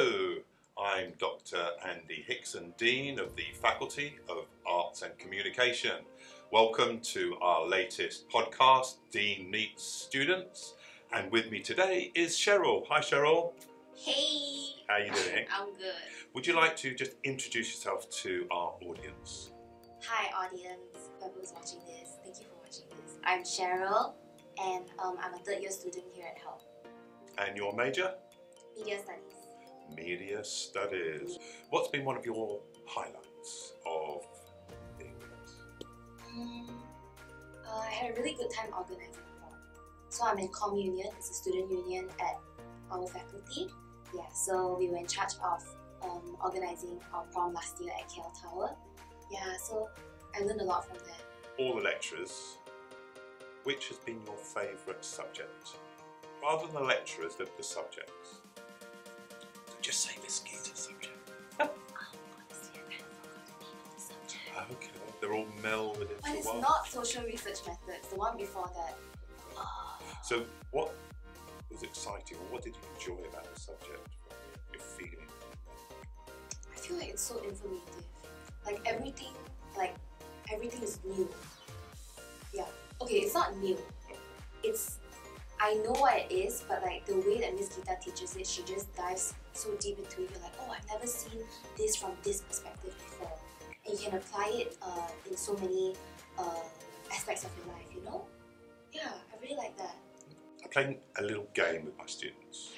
Hello, I'm Dr. Andy Hickson, Dean of the Faculty of Arts and Communication. Welcome to our latest podcast, Dean Meets Students. And with me today is Cheryl. Hi Cheryl, Hey! how are you doing? I'm good. Would you like to just introduce yourself to our audience? Hi, audience, whoever's watching this. Thank you for watching this. I'm Cheryl, and um, I'm a third year student here at HELP. And your major? Media Studies. Media Studies. What's been one of your highlights of being with us? Um, uh, I had a really good time organizing prom. So I'm in Com Union, it's a student union at our faculty. Yeah, so we were in charge of um, organizing our prom last year at KL Tower. Yeah, so I learned a lot from there. All the lecturers, which has been your favourite subject? Rather than the lecturers, the, the subjects. Just say this Gita subject. Oh, honestly, I kind of forgot the name of the subject. Okay, they're all melded into But it's not social research methods. The one before that. So, what was exciting, or what did you enjoy about the subject? Your feeling? I feel like it's so informative. Like everything, like everything is new. Yeah. Okay, it's not new. It's I know what it is, but like the way that Miss Gita teaches it, she just dives so deep into it. You're like, oh, I've never seen this from this perspective before, and you can apply it uh, in so many uh, aspects of your life. You know? Yeah, I really like that. I play a little game with my students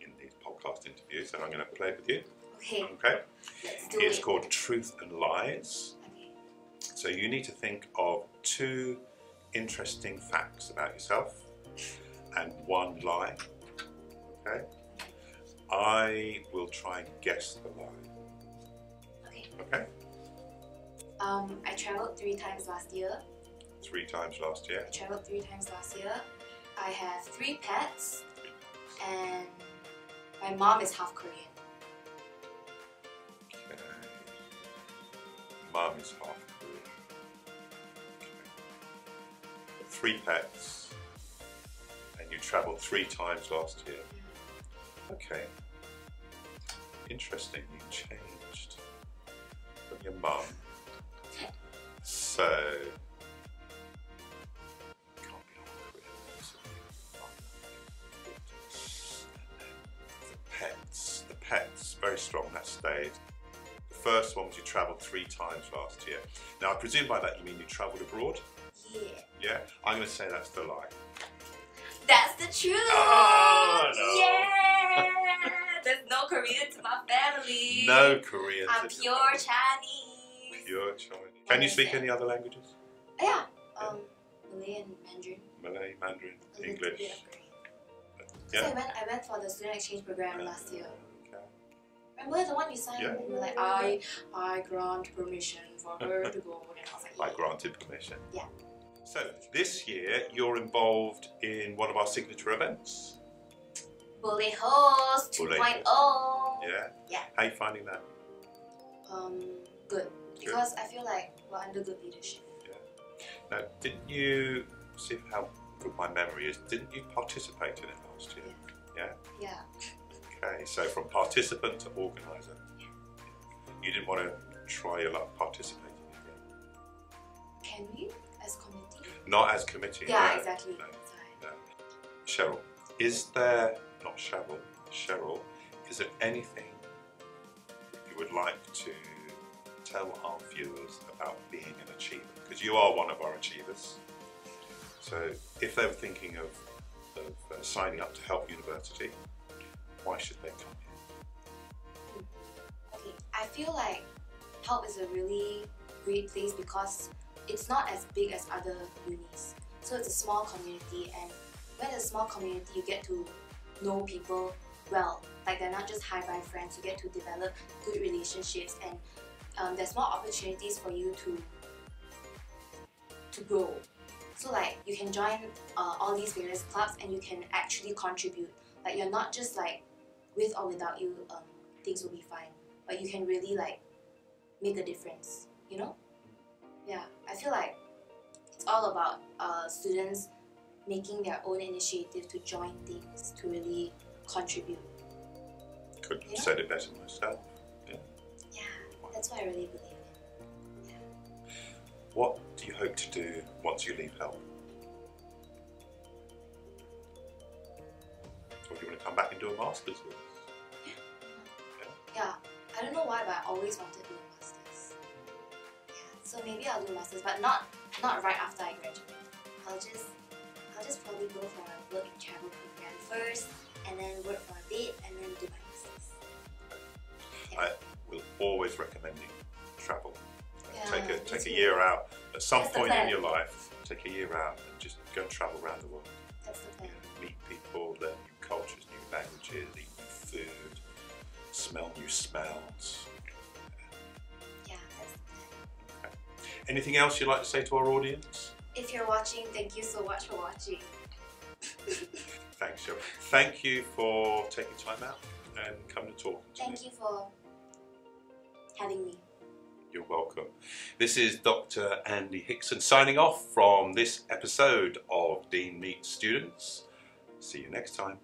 in these podcast interviews, and I'm going to play it with you. Okay, Okay? let's do It's it. called Truth and Lies. Okay. So you need to think of two interesting facts about yourself and one lie. Okay? I will try and guess the lie. Okay. Okay? Um, I traveled three times last year. Three times last year. I traveled three times last year. I have three pets, and my mom is half Korean. Okay. Mum is half Korean. Okay. Three pets. And you travelled three times last year. Okay. Interesting, you changed from your mum. So, can't be half Korean, so The pets, the pets, very strong, that stayed. The first one was you travelled three times last year. Now, I presume by that you mean you travelled abroad? Yeah, Yeah? I'm going to say that's the lie. that's the truth. Oh, no. Yeah, there's no Korean to my family. No Koreans. I'm pure. Chinese. Pure Chinese. Can you speak any other languages? Oh, yeah, um, Malay and Mandarin. Malay, Mandarin, English. Korean. Yeah. So I went, I went for the student exchange program last year. Okay. Remember the one you signed? Yeah. You were like, I, I grant permission for her to go. And I was like, I granted permission. Yeah. So this year you're involved in one of our signature events. Bullet Host 2.0. Yeah. Yeah. How are you finding that? Um, good. Because I feel like we're under good leadership. Yeah. Now, didn't you see how good my memory is? Didn't you participate in it last year? Yeah. Yeah. Okay. So from participant to organizer. You didn't want to try your luck participating again. Can we, as committee? Not as committee. Yeah, no. exactly. No. Sorry. Cheryl, is there, not Cheryl, Cheryl, is there anything you would like to tell our viewers about being an achiever? Because you are one of our achievers. So if they were thinking of, of uh, signing up to Help University, why should they come here? Okay, I feel like Help is a really great place because it's not as big as other unis. So it's a small community, and when a small community, you get to know people well. Like they're not just hi-bye friends. You get to develop good relationships, and um, there's more opportunities for you to to grow. So like you can join uh, all these various clubs, and you can actually contribute. Like you're not just like with or without you, um, things will be fine. But you can really like make a difference. You know? Yeah, I feel like it's all about uh, students making their own initiative to join things to really contribute. Have Yeah. said it better myself. Yeah, that's what I really believe in. What do you hope to do once you leave help? Or do you want to come back and do a master's with us? Yeah, I don't know why, but I always wanted to do a master's. Yeah, so maybe I'll do a master's, but not not right after I graduate. Go for a work and travel program first, and then work for a bit, and then do my master's. I will always recommend you travel. Yeah, take a take a year out at some That's point in your life. Take a year out and just go and travel around the world. That's the You know, meet people, learn new cultures, new languages, eat new food, smell new smells. Yeah, that's the plan. Anything else you'd like to say to our audience? If you're watching, thank you so much for watching. Thanks, Joe. Thank you for taking time out and coming to talk to Thank me. you for having me. You're welcome. This is Dr. Andy Hickson signing off from this episode of Dean Meets Students. See you next time.